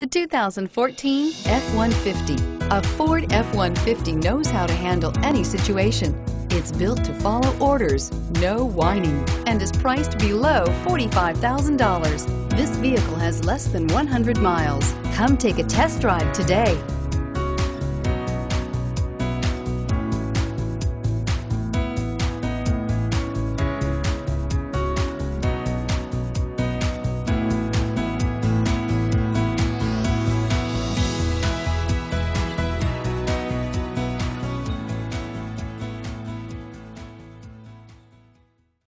The 2014 F-150. A Ford F-150 knows how to handle any situation. It's built to follow orders, no whining, and is priced below $45,000. This vehicle has less than 100 miles. Come take a test drive today.